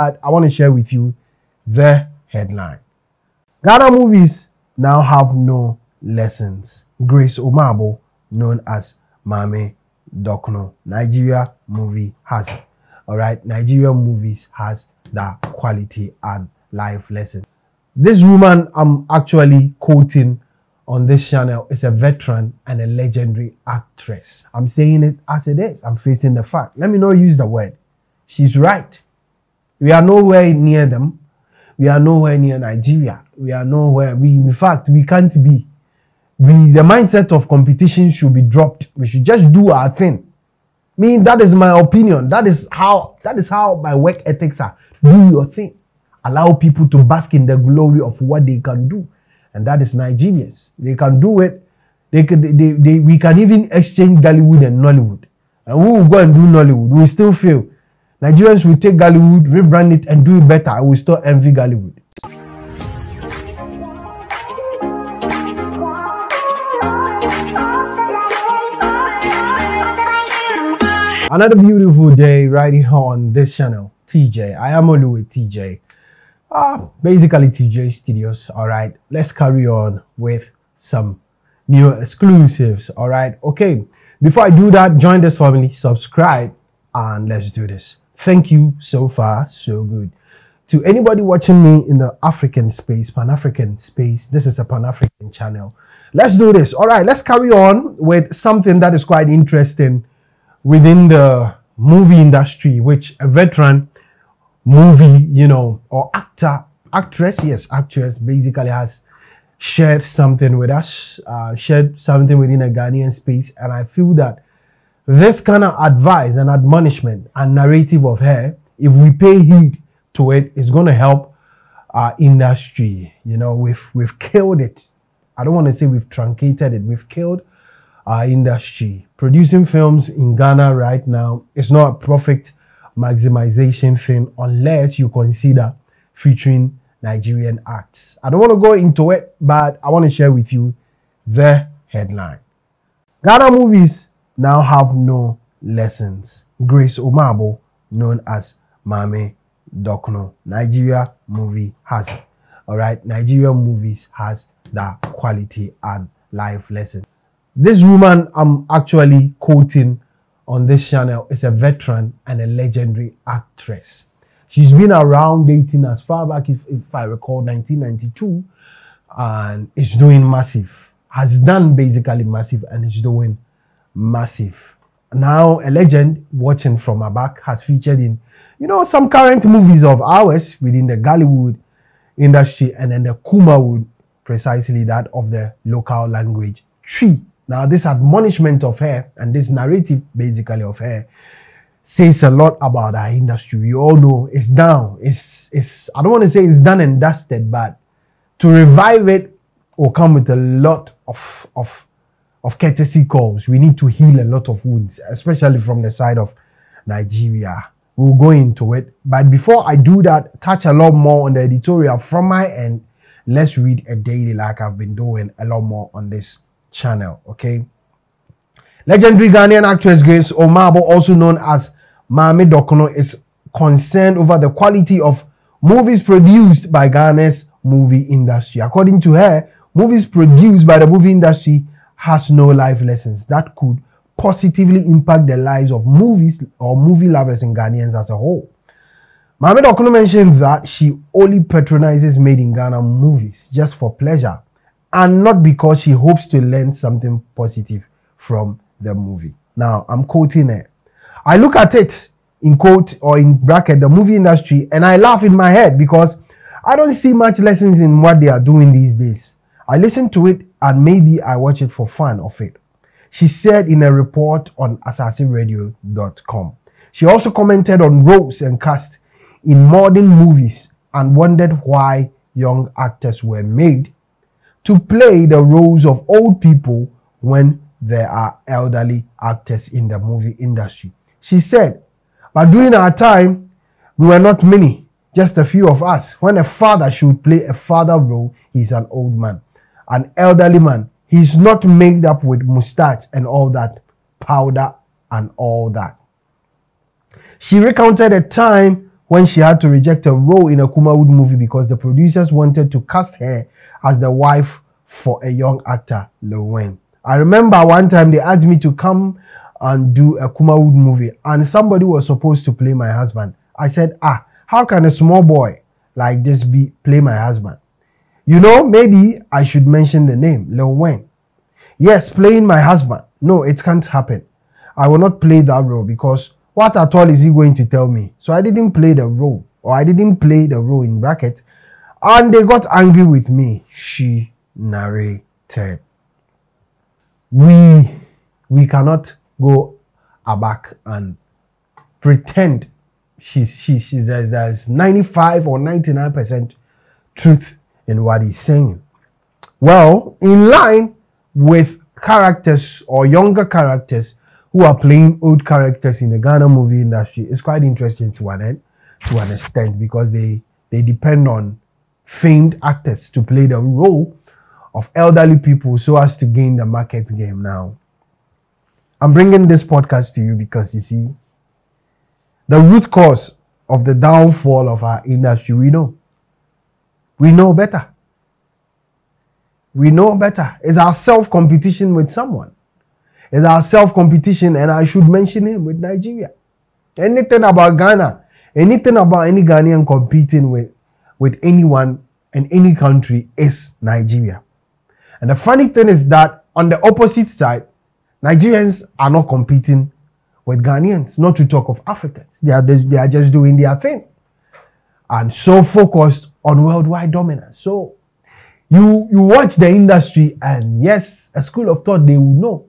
I want to share with you the headline. Ghana movies now have no lessons. Grace Omaboe, known as Maame Dokono. Nigeria movie has it. All right, Nigeria movies has that quality and life lesson. This woman I'm actually quoting on this channel is a veteran and a legendary actress. I'm saying it as it is. I'm facing the fact. Let me not use the word. She's right. We are nowhere near them. We are nowhere near Nigeria. We are nowhere. We, in fact, we can't be. We, the mindset of competition should be dropped. We should just do our thing. I mean, that is my opinion. That is how. That is how my work ethics are. Do your thing. Allow people to bask in the glory of what they can do and that is Nigerians. They can do it. They can, they, they, we can even exchange Gollywood and Nollywood. And we will go and do Nollywood. We still fail. Nigerians will take Ghallywood, rebrand it, and do it better. I will still envy Ghallywood. Another beautiful day right here on this channel, TJ. I am Olu with TJ. Uh, basically TJ Studios. All right, let's carry on with some new exclusives. All right, okay. Before I do that, join this family, subscribe, and let's do this. Thank you so far, so good. To anybody watching me in the African space, Pan African space, this is a Pan African channel. Let's do this. All right, let's carry on with something that is quite interesting within the movie industry, which a veteran movie, you know, or actor, actress, yes, actress basically has shared something with us, uh, shared something within a Ghanaian space. And I feel that this kind of advice and admonishment and narrative of her, if we pay heed to it, is going to help our industry. You know, we've, we've killed it. I don't want to say we've truncated it. We've killed our industry. Producing films in Ghana right now is not a perfect maximization thing unless you consider featuring Nigerian acts. I don't want to go into it, but I want to share with you the headline. Ghana movies now have no lessons. Grace Omaboe, known as Maame Dokono. Nigeria movie has it. All right, Nigeria movies has that quality and life lesson. This woman I'm actually quoting on this channel is a veteran and a legendary actress. She's been around dating as far back, if, if I recall, 1992, and is doing massive. Has done basically massive and is doing massive. Now, a legend watching from her back has featured in, you know, some current movies of ours within the Ghallywood industry and then the Kumawood, precisely that of the local language, Twi now, this admonishment of her and this narrative basically of her says a lot about our industry. We all know it's down. It's, it's I don't want to say it's done and dusted, but to revive it will come with a lot of, of, of courtesy calls. We need to heal a lot of wounds, especially from the side of Nigeria. We'll go into it. But before I do that, touch a lot more on the editorial from my end. Let's read a daily like I've been doing a lot more on this channel. Okay. Legendary Ghanaian actress Grace Omaboe, also known as Maame Dokono, is concerned over the quality of movies produced by Ghana's movie industry. According to her, movies produced by the movie industry has no life lessons that could positively impact the lives of movies or movie lovers and Ghanaians as a whole. Maame Dokono mentioned that she only patronizes made in Ghana movies just for pleasure and not because she hopes to learn something positive from the movie. Now, I'm quoting it. I look at it in quote or in bracket, the movie industry, and I laugh in my head because I don't see much lessons in what they are doing these days. I listen to it and maybe I watch it for fun of it. She said in a report on asaaseradio.com. She also commented on roles and cast in modern movies and wondered why young actors were made to play the roles of old people when there are elderly actors in the movie industry. She said, but during our time, we were not many, just a few of us. When a father should play a father role, he's an old man. An elderly man, he's not made up with mustache and all that, powder and all that. She recounted a time when she had to reject a role in a Kumawood movie because the producers wanted to cast her as the wife for a young actor, Wayne. I remember one time they asked me to come and do a Kumawood movie, and somebody was supposed to play my husband. I said, Ah, how can a small boy like this be play my husband? You know, maybe I should mention the name, Lil Win. Yes, playing my husband. No, it can't happen. I will not play that role because what at all is he going to tell me? So I didn't play the role, or I didn't play the role in bracket, and they got angry with me. She narrated. We we cannot go aback and pretend she's she, she's there's, there's 95 or 99 percent truth in what he's saying. Well, in line with characters or younger characters who are playing old characters in the Ghana movie industry, it's quite interesting to an end, to an extent, because they they depend on famed actors to play the role of elderly people so as to gain the market game now. I'm bringing this podcast to you because you see, the root cause of the downfall of our industry, we know. We know better. We know better. It's our self competition with someone. It's our self competition, and I should mention him with Nigeria. Anything about Ghana, anything about any Ghanaian competing with, with anyone in any country is Nigeria. And the funny thing is that on the opposite side, Nigerians are not competing with Ghanaians, not to talk of Africans. They are, they are just doing their thing and so focused on worldwide dominance. So you you watch the industry and yes, a school of thought they will know.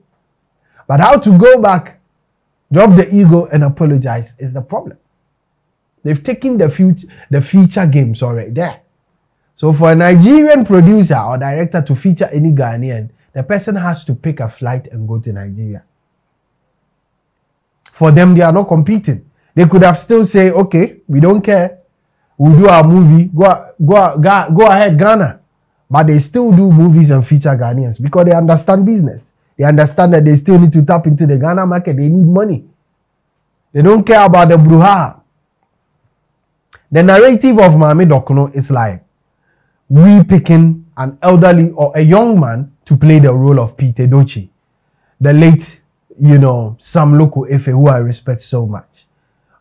But how to go back, drop the ego and apologize is the problem. They've taken the future the feature games already there. So for a Nigerian producer or director to feature any Ghanaian, the person has to pick a flight and go to Nigeria. For them, they are not competing. They could have still say, okay, we don't care. We'll do our movie. Go, go, go, go ahead, Ghana. But they still do movies and feature Ghanaians because they understand business. They understand that they still need to tap into the Ghana market. They need money. They don't care about the bruha. The narrative of Mami Dokono is like we picking an elderly or a young man to play the role of Peter Dochi, the late, you know, Sam Loco Efe, who I respect so much.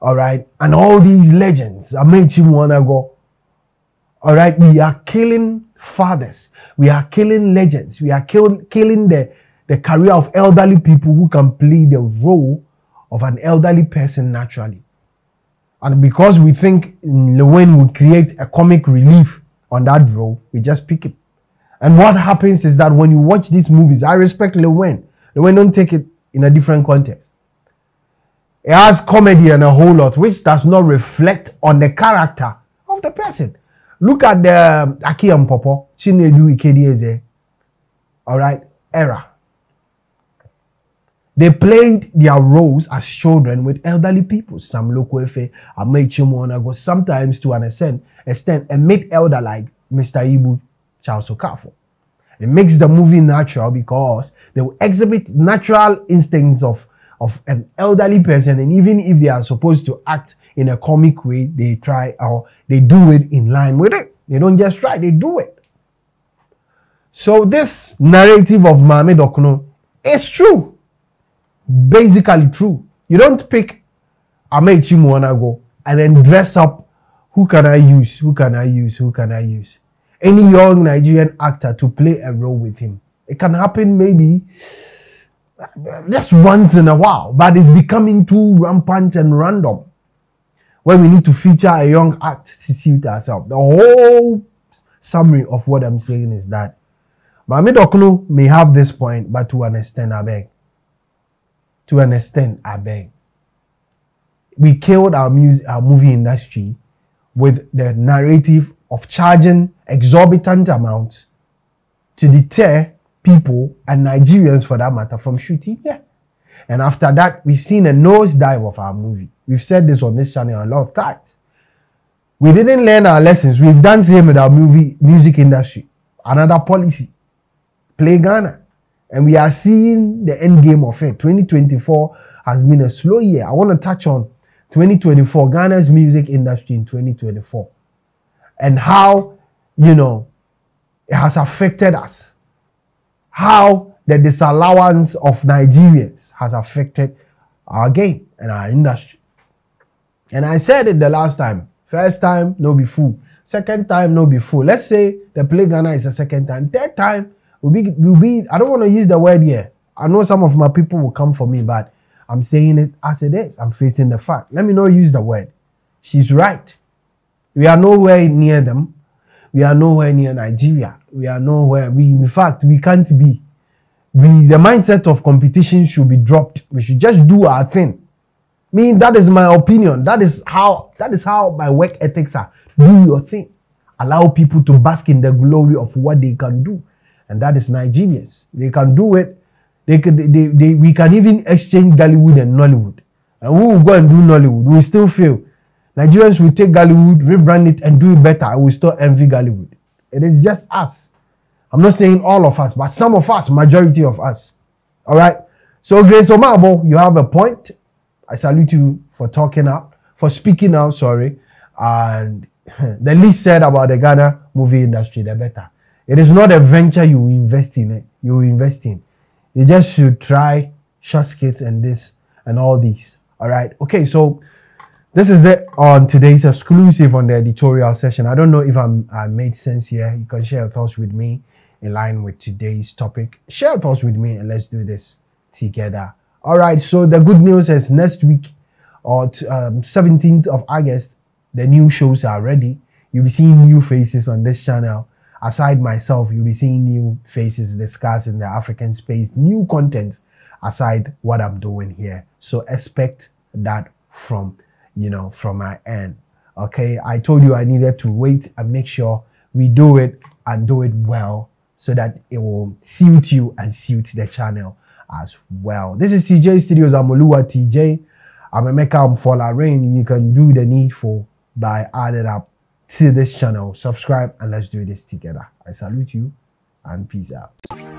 All right. And all these legends, Amaechi Muonagor. All right. We are killing fathers. We are killing legends. We are kill, killing the, the career of elderly people who can play the role of an elderly person naturally. And because we think Lil Win would create a comic relief on that role, we just pick him. And what happens is that when you watch these movies, I respect Lil Win. Lewin don't take it in a different context. It has comedy and a whole lot, which does not reflect on the character of the person. Look at the um, Aki and Pawpaw, Chinedu Ikedieze, all right, era. They played their roles as children with elderly people. Sam Loco Efe, Amaechi sometimes to an extent, extent a mid-elder like Mr. Ibu Charles Okafor. It makes the movie natural because they will exhibit natural instincts of, of an elderly person, and even if they are supposed to act in a comic way, they try or they do it in line with it. They don't just try, they do it. So this narrative of Maame Dokono is true. Basically true. You don't pick Amaechi Muonagor and then dress up who can I use, who can I use, who can I use any young Nigerian actor to play a role with him. It can happen maybe just once in a while, but it's becoming too rampant and random. When we need to feature a young act to suit ourselves. The whole summary of what I'm saying is that Maame Dokono may have this point, but to an extent, I beg. To an extent, I beg. We killed our music, our movie industry with the narrative of charging exorbitant amounts to deter people and Nigerians for that matter from shooting here. And after that, we've seen a nosedive of our movie. We've said this on this channel a lot of times. We didn't learn our lessons. We've done same with our movie music industry. Another policy. Play Ghana. And we are seeing the end game of it. 2024 has been a slow year. I want to touch on 2024, Ghana's music industry in 2024, and how, you know, it has affected us. How the disallowance of Nigerians has affected our game and our industry. And I said it the last time. First time, no be fool. Second time, no be fool. Let's say the play Ghana is the second time. Third time will be will be. I don't want to use the word here. I know some of my people will come for me, but I'm saying it as it is. I'm facing the fact. Let me not use the word. She's right. We are nowhere near them. We are nowhere near Nigeria. We are nowhere. We, in fact, we can't be. We, the mindset of competition should be dropped. We should just do our thing. Me, that is my opinion. That is how. That is how my work ethics are. Do your thing. Allow people to bask in the glory of what they can do, and that is Nigerians. They can do it they could, they, they, we can even exchange Gollywood and Nollywood. And we will go and do Nollywood. We still fail. Nigerians will take Ghallywood, rebrand it, and do it better. I will still envy Ghallywood. It is just us. I'm not saying all of us, but some of us, majority of us. All right. So Grace Omaboe, you have a point. I salute you for talking out, for speaking out. Sorry, and the least said about the Ghana movie industry, the better. It is not a venture you invest in. It you invest in. You just should try short skits and this and all these. All right. Okay. So this is it on today's exclusive on the editorial session. I don't know if I'm, I made sense here. You can share your thoughts with me in line with today's topic. Share your thoughts with me and let's do this together. All right. So the good news is next week or um, 17th of August, the new shows are ready. You'll be seeing new faces on this channel aside myself, you'll be seeing new faces discussed in the African space, new content aside what I'm doing here. So expect that from, you know, from my end. Okay. I told you I needed to wait and make sure we do it and do it well so that it will suit you and suit the channel as well. This is TJ Studios. I'm Olua TJ. I'm a Mecca Mfola Rain. You can do the needful by adding up to this channel. Subscribe and let's do this together. I salute you and peace out.